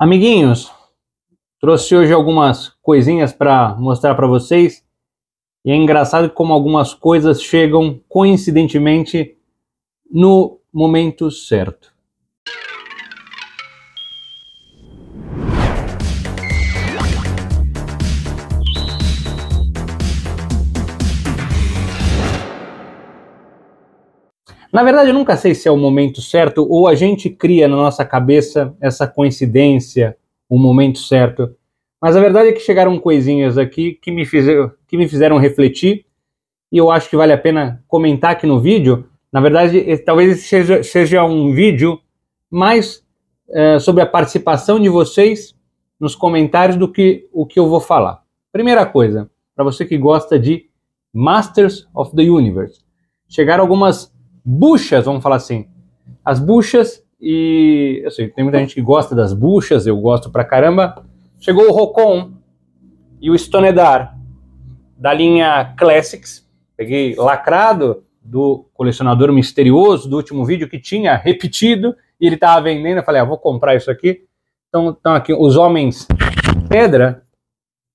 Amiguinhos, trouxe hoje algumas coisinhas para mostrar para vocês. E é engraçado como algumas coisas chegam coincidentemente no momento certo. Na verdade, eu nunca sei se é o momento certo ou a gente cria na nossa cabeça essa coincidência, o momento certo. Mas a verdade é que chegaram coisinhas aqui que me, fizeram, que me fizeram refletir e eu acho que vale a pena comentar aqui no vídeo. Na verdade, talvez esse seja, seja um vídeo mais é, sobre a participação de vocês nos comentários do que o que eu vou falar. Primeira coisa, para você que gosta de Masters of the Universe, chegaram algumas buchas, vamos falar assim. As buchas, e eu sei, tem muita gente que gosta das buchas, eu gosto pra caramba. Chegou o Rocon e o Stonedar da linha Classics. Peguei lacrado do colecionador misterioso do último vídeo que tinha repetido e ele estava vendendo. Eu falei, ah, vou comprar isso aqui. Então, estão aqui os Homens Pedra,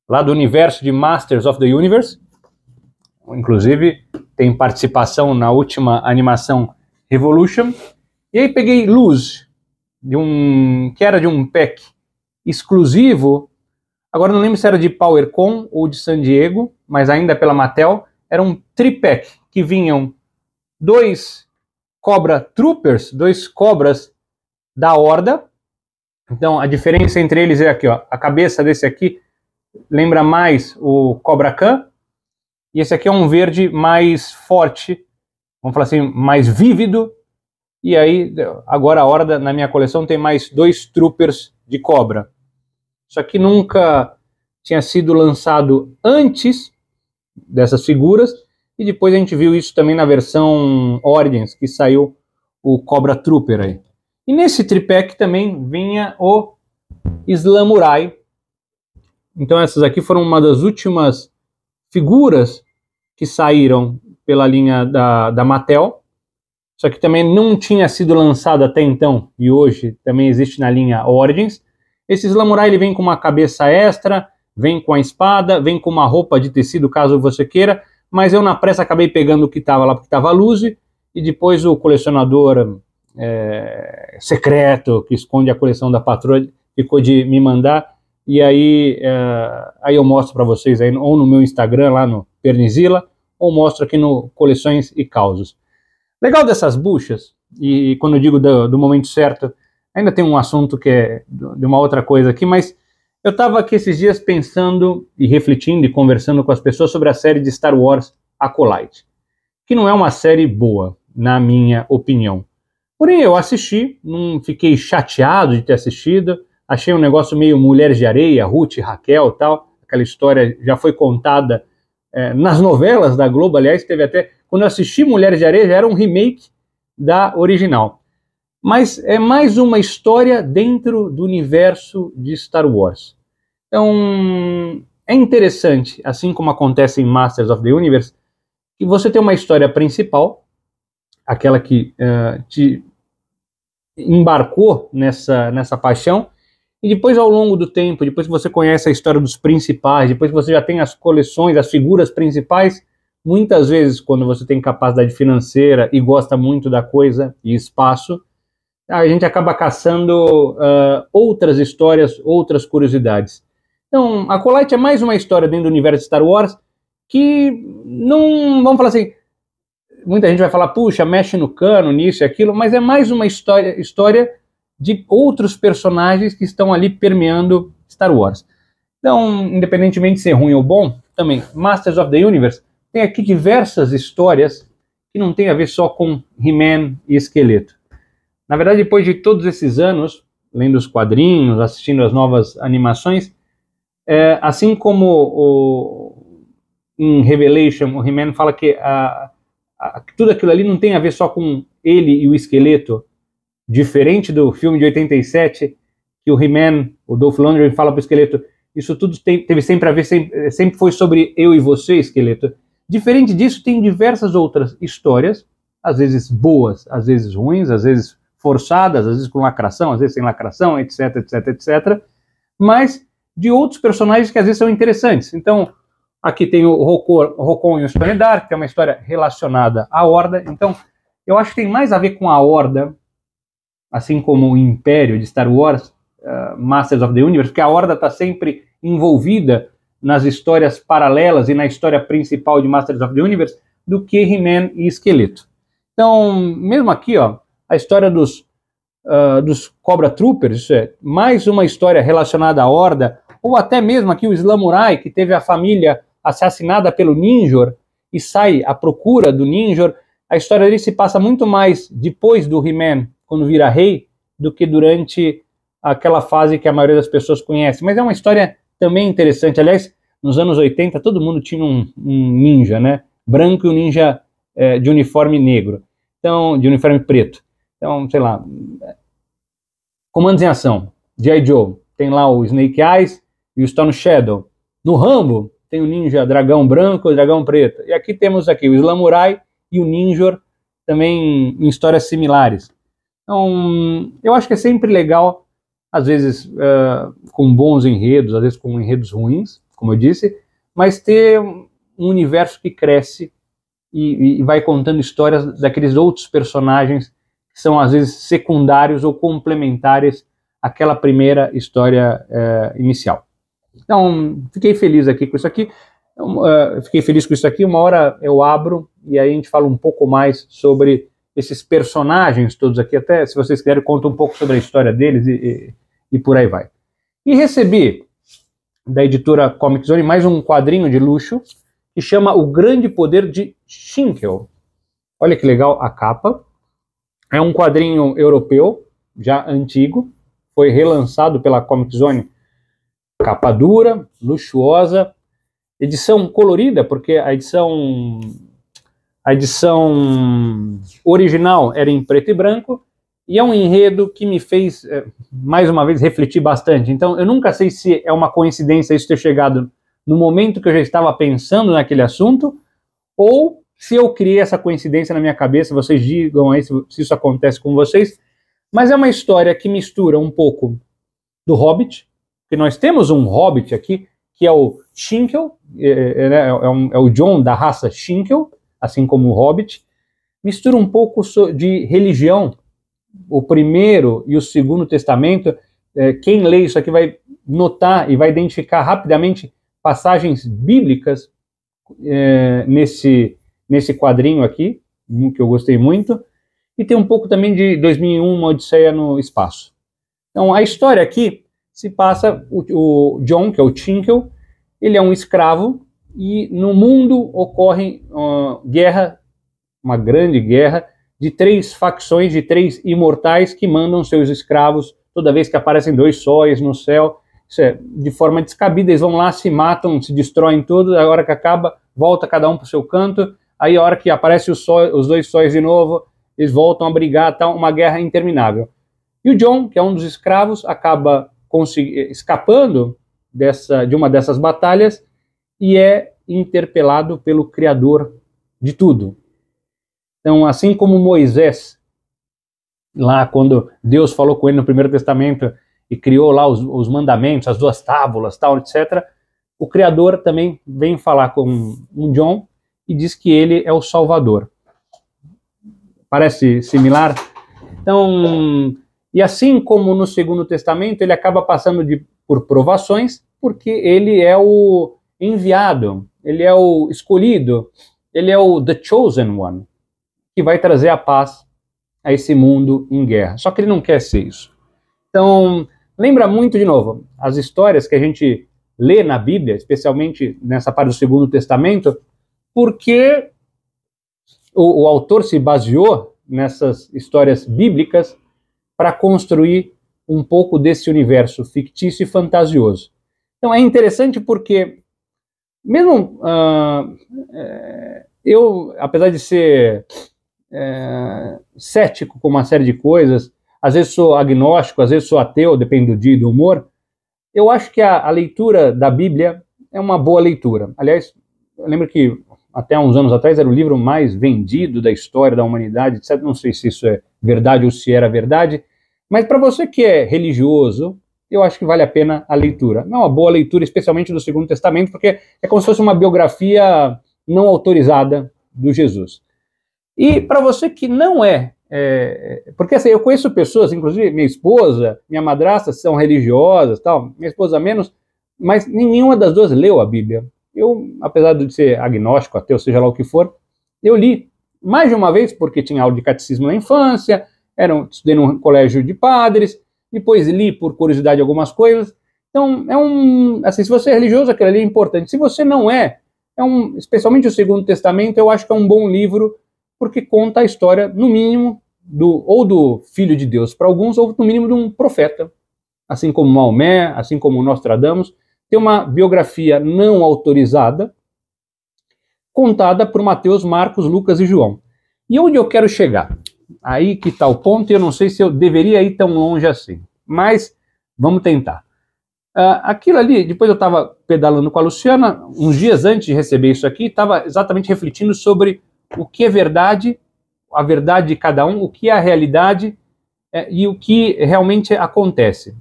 lá do universo de Masters of the Universe. Inclusive, tem participação na última animação Revolution. E aí peguei Luz, de um, que era de um pack exclusivo. Agora não lembro se era de PowerCon ou de San Diego, mas ainda pela Mattel. Era um tripack que vinham dois Cobra Troopers, dois cobras da Horda. Então a diferença entre eles é aqui, ó. A cabeça desse aqui lembra mais o Cobra Khan e esse aqui é um verde mais forte, vamos falar assim, mais vívido. E aí, agora a hora na minha coleção tem mais dois troopers de cobra. Isso aqui nunca tinha sido lançado antes dessas figuras. E depois a gente viu isso também na versão Origins, que saiu o Cobra Trooper aí. E nesse tripé também vinha o Slamurai. Então essas aqui foram uma das últimas figuras que saíram pela linha da, da Mattel, só que também não tinha sido lançado até então, e hoje também existe na linha Origins. Esse Slamurai ele vem com uma cabeça extra, vem com a espada, vem com uma roupa de tecido, caso você queira, mas eu na pressa acabei pegando o que estava lá, porque estava luz, e depois o colecionador é, secreto, que esconde a coleção da patroa, ficou de me mandar, e aí, é, aí eu mostro para vocês aí, ou no meu Instagram, lá no Pernizila, ou mostro aqui no Coleções e Causos. Legal dessas buchas, e quando eu digo do, do momento certo, ainda tem um assunto que é de uma outra coisa aqui, mas eu estava aqui esses dias pensando e refletindo e conversando com as pessoas sobre a série de Star Wars Acolyte, que não é uma série boa, na minha opinião. Porém, eu assisti, não fiquei chateado de ter assistido, achei um negócio meio Mulheres de Areia, Ruth, Raquel tal. Aquela história já foi contada é, nas novelas da Globo, aliás, teve até. Quando eu assisti Mulheres de Areia, já era um remake da original. Mas é mais uma história dentro do universo de Star Wars. Então, é interessante, assim como acontece em Masters of the Universe, que você tem uma história principal, aquela que uh, te embarcou nessa, nessa paixão, e depois, ao longo do tempo, depois que você conhece a história dos principais, depois que você já tem as coleções, as figuras principais, muitas vezes, quando você tem capacidade financeira e gosta muito da coisa e espaço, a gente acaba caçando uh, outras histórias, outras curiosidades. Então, a Colite é mais uma história dentro do universo de Star Wars que não, vamos falar assim, muita gente vai falar, puxa, mexe no cano, nisso e aquilo, mas é mais uma história, história de outros personagens que estão ali permeando Star Wars. Então, independentemente de ser ruim ou bom, também Masters of the Universe tem aqui diversas histórias que não tem a ver só com He-Man e Esqueleto. Na verdade, depois de todos esses anos, lendo os quadrinhos, assistindo as novas animações, é, assim como o, em Revelation, o He-Man fala que a, a, tudo aquilo ali não tem a ver só com ele e o esqueleto, Diferente do filme de 87, que o He-Man, o Dolph Lundgren, fala para o esqueleto: Isso tudo tem, teve sempre a ver, sempre, sempre foi sobre eu e você, esqueleto. Diferente disso, tem diversas outras histórias, às vezes boas, às vezes ruins, às vezes forçadas, às vezes com lacração, às vezes sem lacração, etc, etc, etc, mas de outros personagens que às vezes são interessantes. Então, aqui tem o Rokon e o Stonedar, que é uma história relacionada à Horda. Então, eu acho que tem mais a ver com a Horda, assim como o Império de Star Wars, uh, Masters of the Universe, porque a Horda está sempre envolvida nas histórias paralelas e na história principal de Masters of the Universe do que He-Man e Esqueleto. Então, mesmo aqui, ó, a história dos, uh, dos Cobra Troopers, isso é mais uma história relacionada à Horda, ou até mesmo aqui o Slamurai, que teve a família assassinada pelo Ninjor e sai à procura do Ninjor. A história dele se passa muito mais depois do He-Man, quando vira rei, do que durante aquela fase que a maioria das pessoas conhece. Mas é uma história também interessante. Aliás, nos anos 80, todo mundo tinha um, um ninja, né? Branco e um ninja é, de uniforme negro. Então, de uniforme preto. Então, sei lá. Comandos em ação. G.I. Joe. Tem lá o Snake Eyes e o Storm Shadow. No Rambo, tem o ninja dragão branco e dragão preto. E aqui temos aqui o Slamurai e o Ninjor, também em histórias similares. Então, eu acho que é sempre legal, às vezes uh, com bons enredos, às vezes com enredos ruins, como eu disse, mas ter um universo que cresce e, e vai contando histórias daqueles outros personagens que são às vezes secundários ou complementares àquela primeira história uh, inicial. Então, fiquei feliz aqui com isso aqui. Uh, fiquei feliz com isso aqui. Uma hora eu abro e aí a gente fala um pouco mais sobre esses personagens todos aqui. Até se vocês quiserem, conta um pouco sobre a história deles e, e, e por aí vai. E recebi da editora Comic Zone mais um quadrinho de luxo que chama O Grande Poder de Schinkel. Olha que legal a capa. É um quadrinho europeu, já antigo, foi relançado pela Comic Zone Capa dura, luxuosa, edição colorida, porque a edição a edição original era em preto e branco, e é um enredo que me fez, eh, mais uma vez, refletir bastante. Então, eu nunca sei se é uma coincidência isso ter chegado no momento que eu já estava pensando naquele assunto, ou se eu criei essa coincidência na minha cabeça, vocês digam aí se, se isso acontece com vocês. Mas é uma história que mistura um pouco do Hobbit, que nós temos um hobbit aqui, que é o Shinkel, é, é, é, é, um, é o John da raça Shinkel, assim como o hobbit, mistura um pouco de religião, o primeiro e o segundo testamento, é, quem lê isso aqui vai notar e vai identificar rapidamente passagens bíblicas é, nesse, nesse quadrinho aqui, que eu gostei muito, e tem um pouco também de 2001, uma Odisseia no Espaço. Então, a história aqui se passa o, o John, que é o Tinkle, ele é um escravo e no mundo ocorre guerra, uma grande guerra, de três facções, de três imortais que mandam seus escravos toda vez que aparecem dois sóis no céu. Isso é de forma descabida, eles vão lá, se matam, se destroem tudo, a hora que acaba, volta cada um para o seu canto, aí a hora que aparece os, dois sóis de novo, eles voltam a brigar, tá uma guerra interminável. E o John, que é um dos escravos, acaba escapando dessa, de uma dessas batalhas e é interpelado pelo Criador de tudo. Então, assim como Moisés, lá quando Deus falou com ele no Primeiro Testamento e criou lá os, os mandamentos, as duas tábulas, tal, etc., o Criador também vem falar com um John e diz que ele é o Salvador. Parece similar? Então, e assim como no Segundo Testamento, ele acaba passando de, por provações, porque ele é o enviado, ele é o escolhido, ele é o the chosen one, que vai trazer a paz a esse mundo em guerra. Só que ele não quer ser isso. Então, lembra muito, de novo, as histórias que a gente lê na Bíblia, especialmente nessa parte do Segundo Testamento, porque o, o autor se baseou nessas histórias bíblicas para construir um pouco desse universo fictício e fantasioso. Então é interessante porque, mesmo uh, eu, apesar de ser é, cético com uma série de coisas, às vezes sou agnóstico, às vezes sou ateu, depende do dia e do humor, eu acho que a, a leitura da Bíblia é uma boa leitura. Aliás, eu lembro que até uns anos atrás, era o livro mais vendido da história da humanidade, etc. Não sei se isso é verdade ou se era verdade, mas para você que é religioso, eu acho que vale a pena a leitura. É uma boa leitura, especialmente do Segundo Testamento, porque é como se fosse uma biografia não autorizada do Jesus. E para você que não é, é, porque assim, eu conheço pessoas, inclusive minha esposa, minha madrasta são religiosas, tal, minha esposa menos, mas nenhuma das duas leu a Bíblia. Eu, apesar de ser agnóstico, ateu, seja lá o que for, eu li mais de uma vez porque tinha aula de catecismo na infância, era um, estudei num colégio de padres, depois li por curiosidade algumas coisas. Então, é um. Assim, se você é religioso, aquilo ali é importante. Se você não é, é um, especialmente o Segundo Testamento, eu acho que é um bom livro, porque conta a história, no mínimo, do, ou do Filho de Deus para alguns, ou no mínimo de um profeta. Assim como Maomé, assim como Nostradamus, tem uma biografia não autorizada, contada por Mateus, Marcos, Lucas e João. E onde eu quero chegar? Aí que está o ponto, e eu não sei se eu deveria ir tão longe assim. Mas vamos tentar. Uh, aquilo ali, depois eu estava pedalando com a Luciana, uns dias antes de receber isso aqui, estava exatamente refletindo sobre o que é verdade, a verdade de cada um, o que é a realidade é, e o que realmente acontece.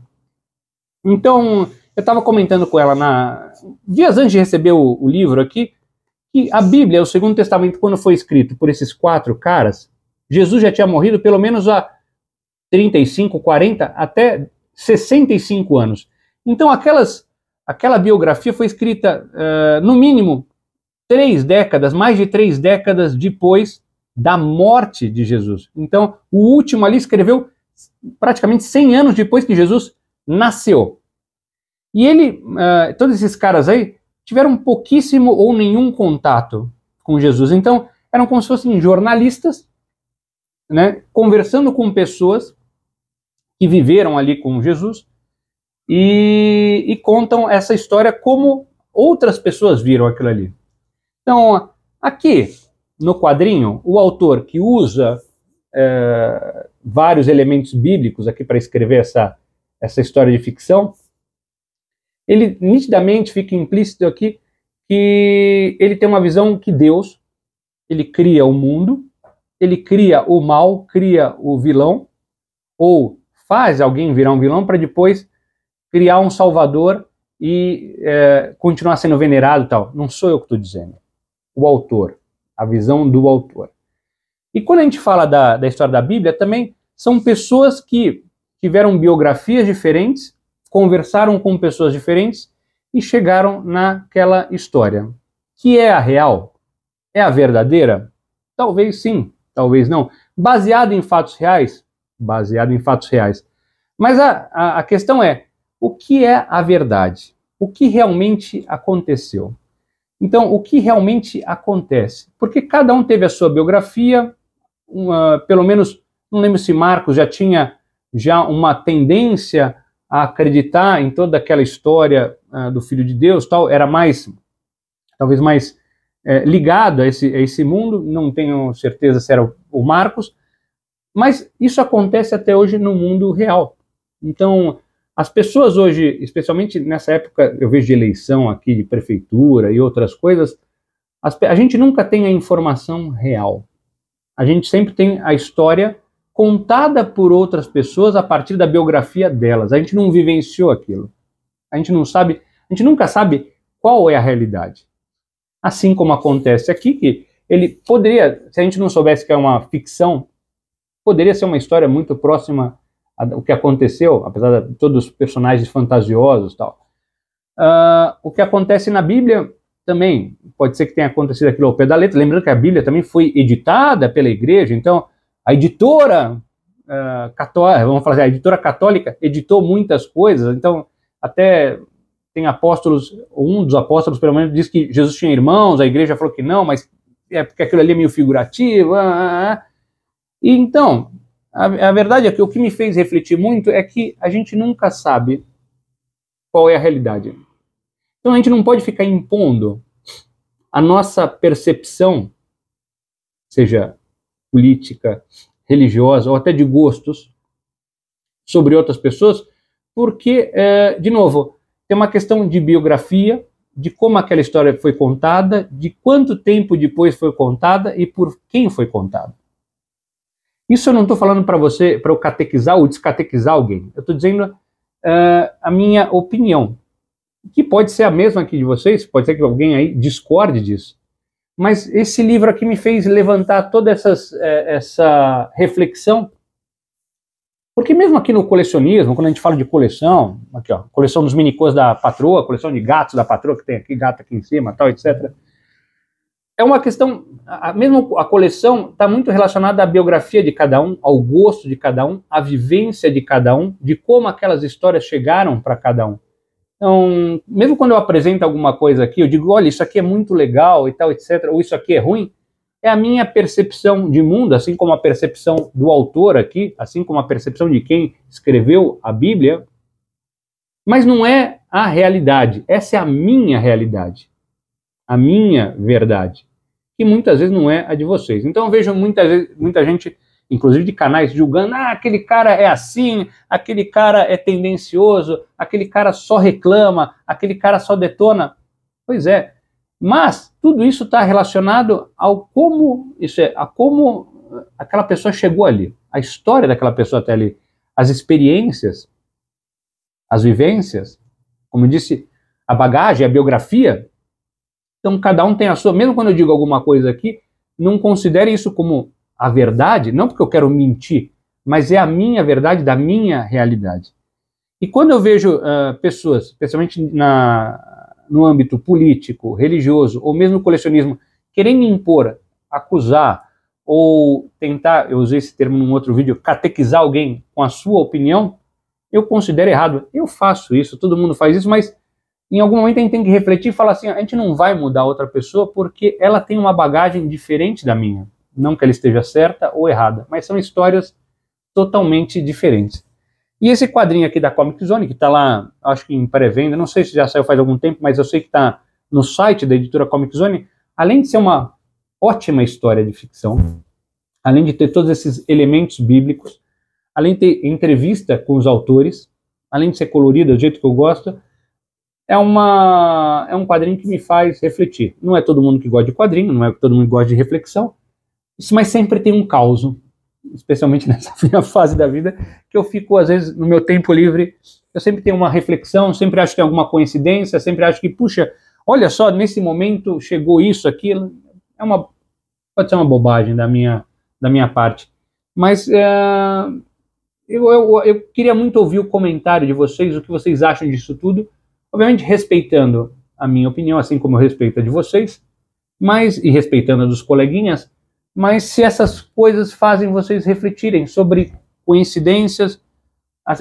Então, eu estava comentando com ela na dias antes de receber o, o livro aqui, que a Bíblia, o Segundo Testamento, quando foi escrito por esses quatro caras, Jesus já tinha morrido pelo menos há 35, 40, até 65 anos. Então, aquelas, aquela biografia foi escrita, uh, no mínimo, três décadas, mais de três décadas depois da morte de Jesus. Então, o último ali escreveu praticamente 100 anos depois que Jesus nasceu. E ele, uh, todos esses caras aí, tiveram pouquíssimo ou nenhum contato com Jesus. Então, eram como se fossem jornalistas né, conversando com pessoas que viveram ali com Jesus e, e, contam essa história como outras pessoas viram aquilo ali. Então, aqui no quadrinho, o autor que usa é, vários elementos bíblicos aqui para escrever essa, essa história de ficção, ele nitidamente fica implícito aqui que ele tem uma visão que Deus ele cria o mundo ele cria o mal, cria o vilão, ou faz alguém virar um vilão para depois criar um salvador e é, continuar sendo venerado tal. Não sou eu que estou dizendo. O autor, a visão do autor. E quando a gente fala da, da história da Bíblia, também são pessoas que tiveram biografias diferentes, conversaram com pessoas diferentes e chegaram naquela história. Que é a real? É a verdadeira? Talvez sim, talvez não. Baseado em fatos reais? Baseado em fatos reais. Mas a, a, a questão é: o que é a verdade? O que realmente aconteceu? Então, o que realmente acontece? Porque cada um teve a sua biografia, uma, pelo menos, não lembro se Marcos já tinha já uma tendência a acreditar em toda aquela história uh, do Filho de Deus, tal, era mais, talvez mais é, ligado a esse, a esse mundo, não tenho certeza se era o, o Marcos, mas isso acontece até hoje no mundo real. Então, as pessoas hoje, especialmente nessa época, eu vejo de eleição aqui, de prefeitura e outras coisas, as, a gente nunca tem a informação real. A gente sempre tem a história contada por outras pessoas a partir da biografia delas. A gente não vivenciou aquilo. A gente não sabe, a gente nunca sabe qual é a realidade. Assim como acontece aqui, que ele poderia, se a gente não soubesse que é uma ficção, poderia ser uma história muito próxima ao que aconteceu, apesar de todos os personagens fantasiosos e tal. Uh, o que acontece na Bíblia também pode ser que tenha acontecido aquilo ao pé da letra. Lembrando que a Bíblia também foi editada pela igreja, então a editora uh, católica, vamos falar assim, a editora católica editou muitas coisas, então até tem apóstolos, um dos apóstolos pelo menos diz que Jesus tinha irmãos, a igreja falou que não, mas é porque aquilo ali é meio figurativo. Ah, ah, ah. E então, a, a, verdade é que o que me fez refletir muito é que a gente nunca sabe qual é a realidade. Então a gente não pode ficar impondo a nossa percepção, seja política, religiosa ou até de gostos, sobre outras pessoas, porque, é, de novo, tem uma questão de biografia, de como aquela história foi contada, de quanto tempo depois foi contada e por quem foi contada. Isso eu não estou falando para você, para eu catequizar ou descatequizar alguém. Eu estou dizendo uh, a minha opinião, que pode ser a mesma aqui de vocês, pode ser que alguém aí discorde disso. Mas esse livro aqui me fez levantar toda essas, eh, essa reflexão porque mesmo aqui no colecionismo, quando a gente fala de coleção, aqui ó, coleção dos minicôs da patroa, coleção de gatos da patroa, que tem aqui gato aqui em cima, tal, etc. É uma questão, a, mesmo a coleção está muito relacionada à biografia de cada um, ao gosto de cada um, à vivência de cada um, de como aquelas histórias chegaram para cada um. Então, mesmo quando eu apresento alguma coisa aqui, eu digo, olha, isso aqui é muito legal e tal, etc., ou isso aqui é ruim, é a minha percepção de mundo, assim como a percepção do autor aqui, assim como a percepção de quem escreveu a Bíblia, mas não é a realidade, essa é a minha realidade, a minha verdade, que muitas vezes não é a de vocês. Então eu vejo muita, muita gente, inclusive de canais, julgando, ah, aquele cara é assim, aquele cara é tendencioso, aquele cara só reclama, aquele cara só detona. Pois é, mas tudo isso está relacionado ao como isso é, a como aquela pessoa chegou ali, a história daquela pessoa até ali, as experiências, as vivências, como eu disse, a bagagem, a biografia. Então cada um tem a sua. Mesmo quando eu digo alguma coisa aqui, não considere isso como a verdade, não porque eu quero mentir, mas é a minha verdade da minha realidade. E quando eu vejo uh, pessoas, especialmente na, no âmbito político, religioso ou mesmo colecionismo, querendo impor, acusar ou tentar, eu usei esse termo num outro vídeo, catequizar alguém com a sua opinião, eu considero errado. Eu faço isso, todo mundo faz isso, mas em algum momento a gente tem que refletir e falar assim: a gente não vai mudar outra pessoa porque ela tem uma bagagem diferente da minha. Não que ela esteja certa ou errada, mas são histórias totalmente diferentes. E esse quadrinho aqui da Comic Zone, que está lá, acho que em pré-venda, não sei se já saiu faz algum tempo, mas eu sei que está no site da editora Comic Zone, além de ser uma ótima história de ficção, além de ter todos esses elementos bíblicos, além de ter entrevista com os autores, além de ser colorida do jeito que eu gosto, é, uma, é um quadrinho que me faz refletir. Não é todo mundo que gosta de quadrinho, não é todo mundo que gosta de reflexão, mas sempre tem um caos especialmente nessa minha fase da vida, que eu fico, às vezes, no meu tempo livre, eu sempre tenho uma reflexão, sempre acho que tem alguma coincidência, sempre acho que, puxa, olha só, nesse momento chegou isso, aquilo. É uma, pode ser uma bobagem da minha, da minha parte. Mas é, eu, eu, eu queria muito ouvir o comentário de vocês, o que vocês acham disso tudo, obviamente respeitando a minha opinião, assim como eu respeito a de vocês, mas e respeitando a dos coleguinhas, mas se essas coisas fazem vocês refletirem sobre coincidências,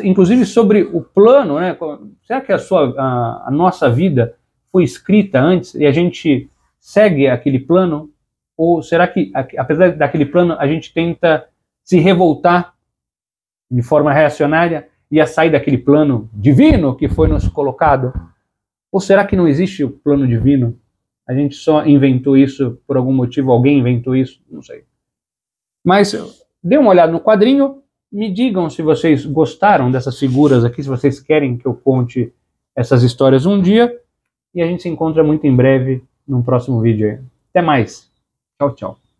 inclusive sobre o plano, né? Será que a, sua, a, a nossa vida foi escrita antes e a gente segue aquele plano? Ou será que, apesar daquele plano, a gente tenta se revoltar de forma reacionária e a sair daquele plano divino que foi nos colocado? Ou será que não existe o plano divino? A gente só inventou isso por algum motivo, alguém inventou isso, não sei. Mas dê uma olhada no quadrinho, me digam se vocês gostaram dessas figuras aqui, se vocês querem que eu conte essas histórias um dia. E a gente se encontra muito em breve num próximo vídeo. Até mais. Tchau, tchau.